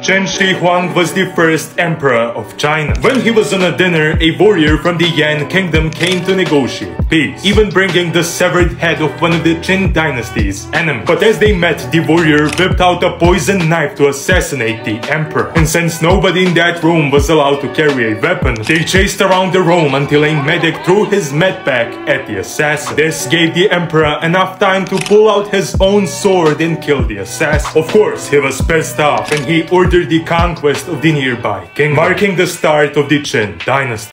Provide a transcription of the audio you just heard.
Qin Shi Huang was the first emperor of China. When he was on a dinner, a warrior from the Yan kingdom came to negotiate peace, even bringing the severed head of one of the Qin dynasty's enemies. But as they met, the warrior whipped out a poisoned knife to assassinate the emperor. And since nobody in that room was allowed to carry a weapon, they chased around the room until a medic threw his medpack at the assassin. This gave the emperor enough time to pull out his own sword and kill the assassin. Of course, he was pissed off and he ordered ordered the conquest of the nearby kingdom, marking the start of the Qin dynasty.